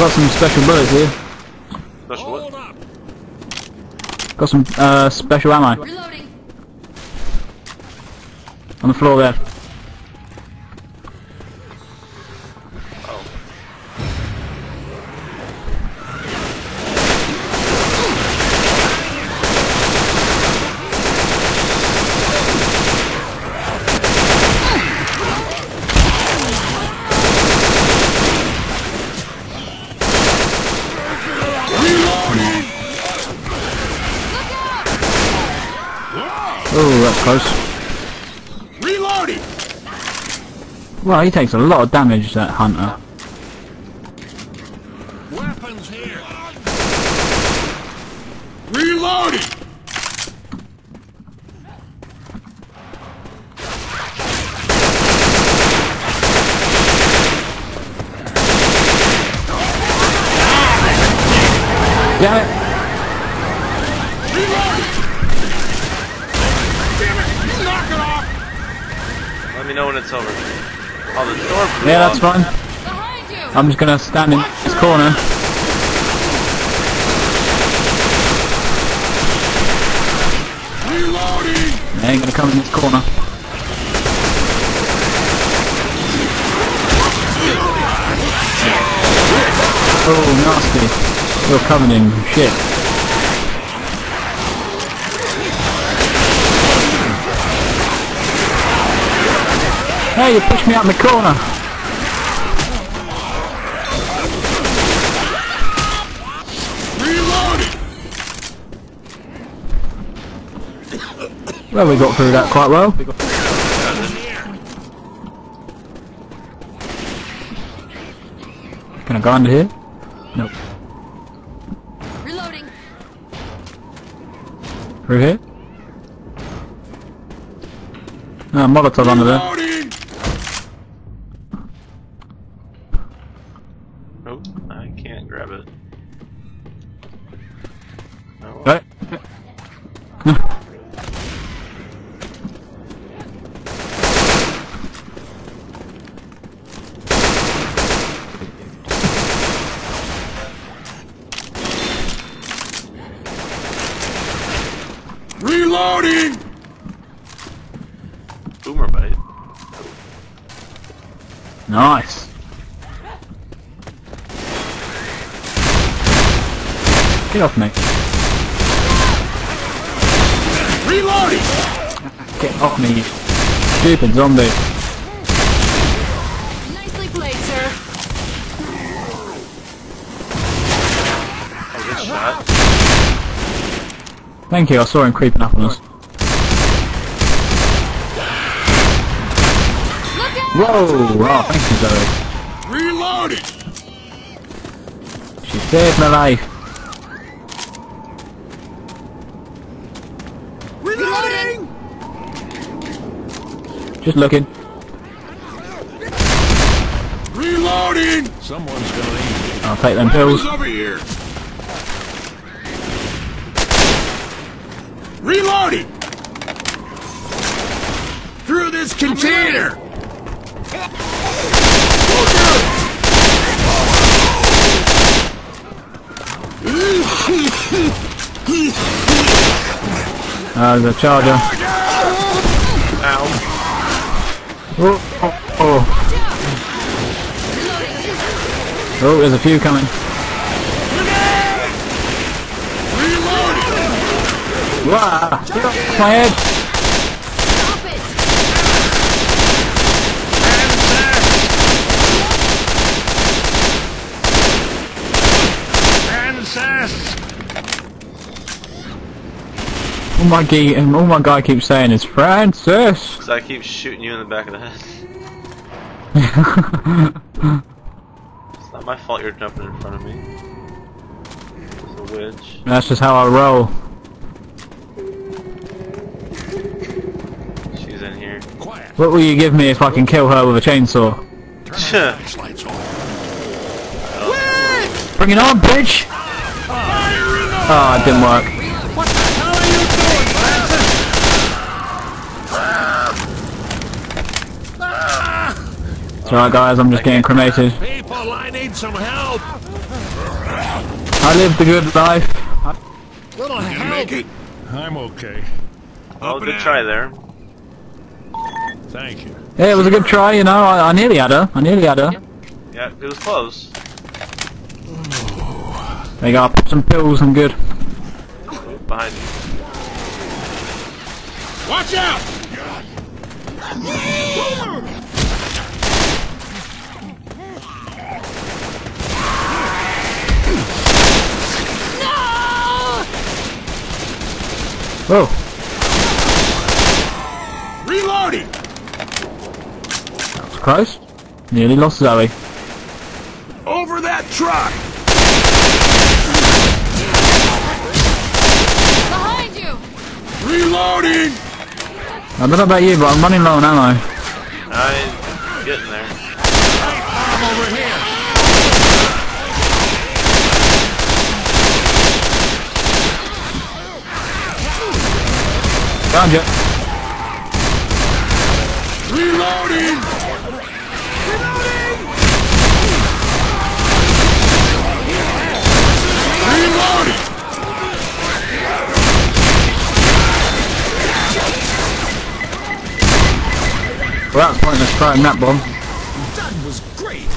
I've got some special bullets here. Special what? Got some uh, special ammo Reloading. on the floor there. Oh. Oh, that's close. Reloading! Well, he takes a lot of damage, that hunter. Weapons here! Reloading! Damn it! Reloading! Damn it! You knock it off! Let me know when it's over. Oh, the door blew Yeah, that's fine. I'm just gonna stand in this corner. Reloading! I ain't gonna come in this corner. Oh, nasty. You're covered in shit. Hey, you pushed me out in the corner. Reloading! Well, we got through that quite well. Can I go under here? Nope. Reloading. Through here? Ah, Molotov under there. Reloading! Nope, I can't grab it. Oh, well. Right. Reloading! Boomer bile. Nice. Get off me. Reloading! Get off me, you stupid zombie. Nicely played, sir. Oh, good shot. Thank you, I saw him creeping up on us. Whoa! Oh, thank you, Zoe. Reloading! She saved my life. Reloading! Just looking. Reloading! Someone's gonna eat. I'll take them pills. over here. Reloading! Through this container! Uh, there's a charger. Ow. Oh, oh, oh. Oh, there's a few coming. Reloading! Wah! Get off my head! Stop it! All my guy, and all my guy keeps saying is Francis. Cause I keep shooting you in the back of the head. It's not my fault you're jumping in front of me. It's a witch. That's just how I roll. She's in here. Quiet. What will you give me if I can kill her with a chainsaw? Oh. Bring it on, bitch! Fire Oh, it didn't work. What the hell are you doing, Francis? It's alright, guys, I'm just getting cremated. People, I need some help. I lived a good life. Little you gonna make it? I'm okay. Oh, Up good and try there. Thank you. Yeah, it was a good try, you know. I, I nearly had her. I nearly had her. Yeah, it was close. There you go. I put some pills and good. Ooh, behind you. Watch out! No! Whoa. Reloading! That was close. Nearly lost Zoe. Over that truck! Behind you! Reloading! I don't know about you, but I'm running low on ammo. I'm getting there. I'm over here! Found you. Reloading! Reloading! Well, that's pointless trying that bomb. That was great!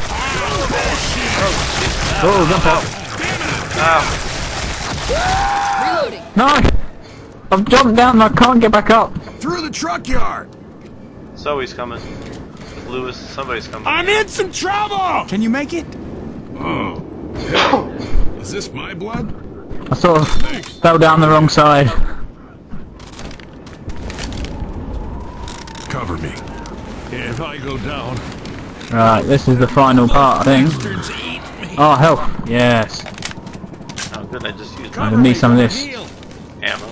Oh, jump out. Ow. Reloading. No! I've jumped down and I can't get back up. Through the truck yard! Zoe's coming. Louis, somebody's coming. I'm in some trouble! Can you make it? Oh. Is this my blood? I sort of fell down the wrong side. Cover me. If I go down, Right, this is the final part, I think. bastards eat me. Oh, health. Yes. Oh, good, I just used I my need some of this. ammo.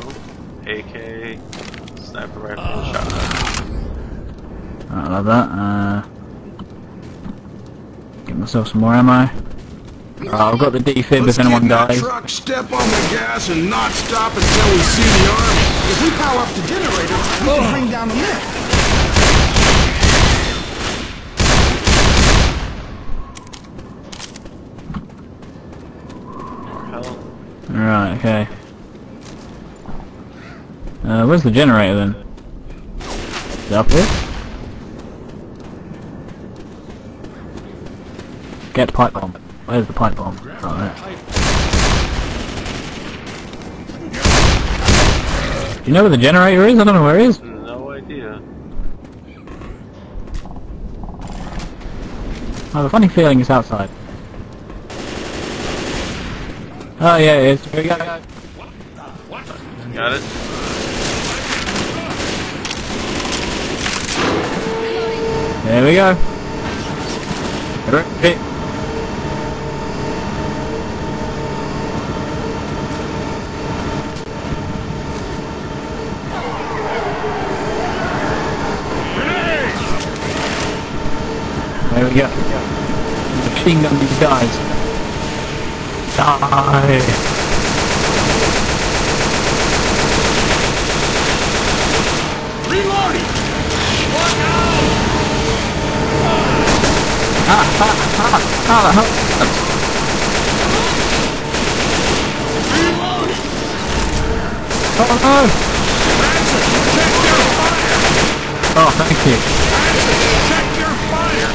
AK, sniper rifle, shotgun. I love that. Uh, get myself some more ammo. Oh, I've got the defib Let's if anyone get dies. truck, step on the gas, and not stop until we see the army. If we power up the generator, we can bring down the lift. More health. Right, okay. Uh, where's the generator then? Is it up here? Get the pipe bomb. Where's the pipe bomb? Right there. Do you know where the generator is? I don't know where it is. No idea. I have a funny feeling it's outside. Oh yeah, it is. Here we go. Got it? There we go. Ready? There we go. Machine gun these guys. Die. Reloading! Ah, that hurt. Reloading! Oh no! Check your fire! Oh, thank you. Check your fire!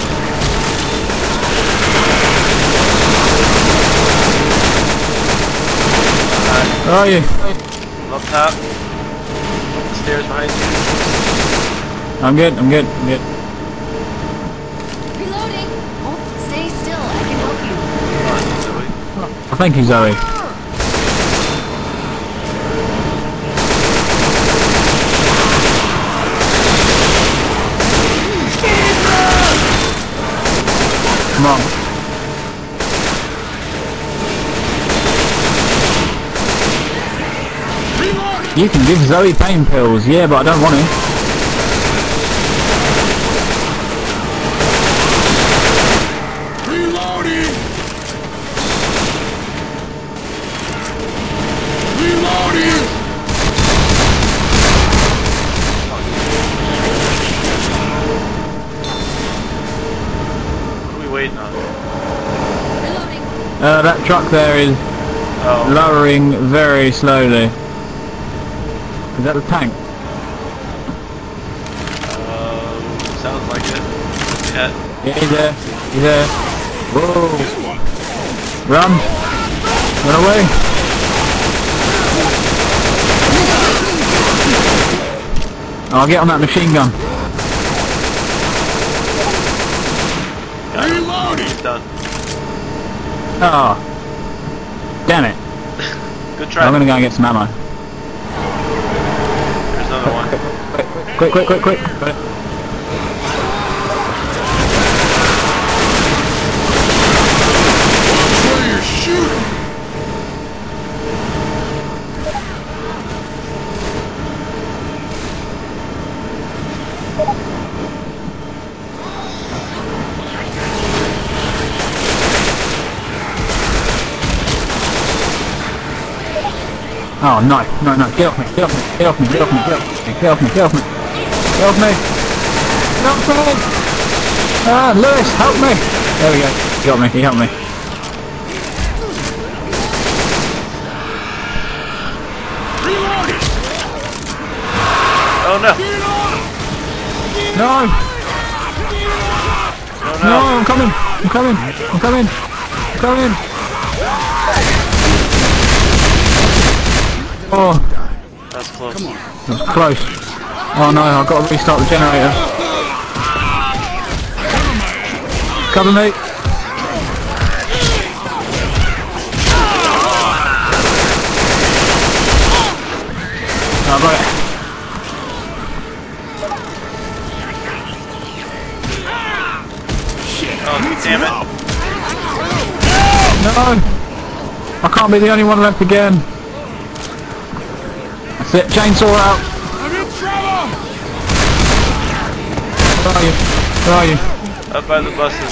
Where are you? Up top. Up the stairs behind you. I'm good, I'm good, I'm good. Reloading. Hold, stay still. I can help you. Come on, Thank you, Zoe. Come on. You can give Zoe pain pills, yeah, but I don't want to. Uh, that truck there is Oh, lowering very slowly. Is that a tank? uh, sounds like it. Yeah. Yeah, he's there. He's there. Whoa. Run. Run away. I'll get on that machine gun. Got him. Reloading. He's done. Oh. Damn it. Good try. I'm gonna go and get some ammo. There's another one. Quick, quick, quick, quick. Got Oh no, no, no, get off me, get off me, get off me, get off me, get off me, get off me, get off me, get off me, get off me! Ah, Louis, help me! There we go, he got me, he helped me. Reloading. Oh no! No! No, no! I'm coming, I'm coming, I'm coming, I'm coming! Oh, That's close. that was close. Oh no, I've got to restart the generator. Cover me! Oh, I got it. Oh, damn it. No! I can't be the only one left again. That's it, chainsaw out. I'm in trouble. Where are you? Where are you? Up by the buses.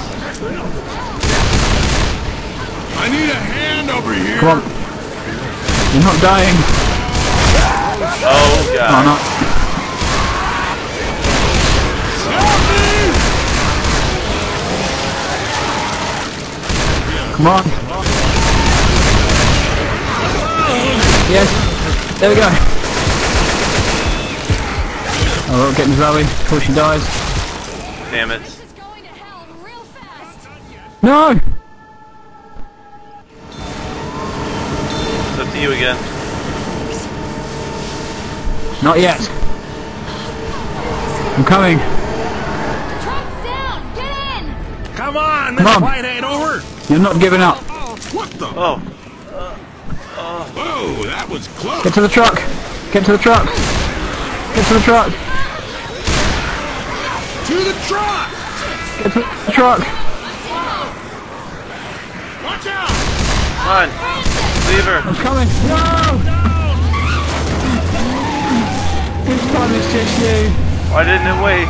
I need a hand over here. Come on. You're not dying. Oh Oh god. no. Help me. Come on. Yes. There we go. Oh, we're getting Zoe before she dies. Damn it. This going to hell real fast. No! It's up to you again. Not yet. I'm coming. Truck's down. Get in. Come on. Come on. fight ain't over. You're not giving up. Oh! What the? Oh, Whoa, that was close. Get to the truck. Get to the truck. Get to the truck. To the truck. Get to the truck. Watch out. come on. Leave her. I'm coming. No! This time it's just you. Why didn't it wait?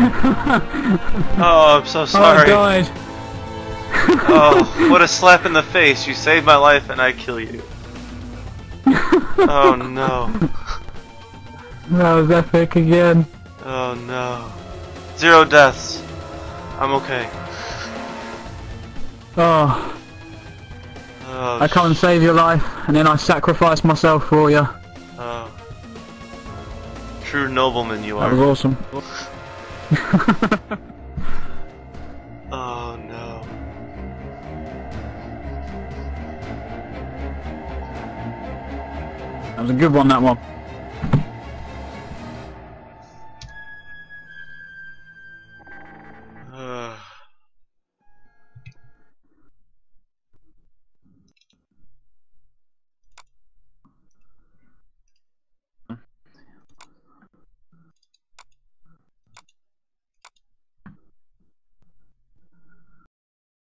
Oh, I'm so oh, sorry. Oh, I sorry. died. Oh, what a slap in the face. You saved my life and I kill you. Oh no. That was epic again. Oh no. Zero deaths. I'm okay. Oh, Oh, I come and save your life, and then I sacrifice myself for you. oh. True nobleman you are. That was awesome. Oh no. That was a good one, that one.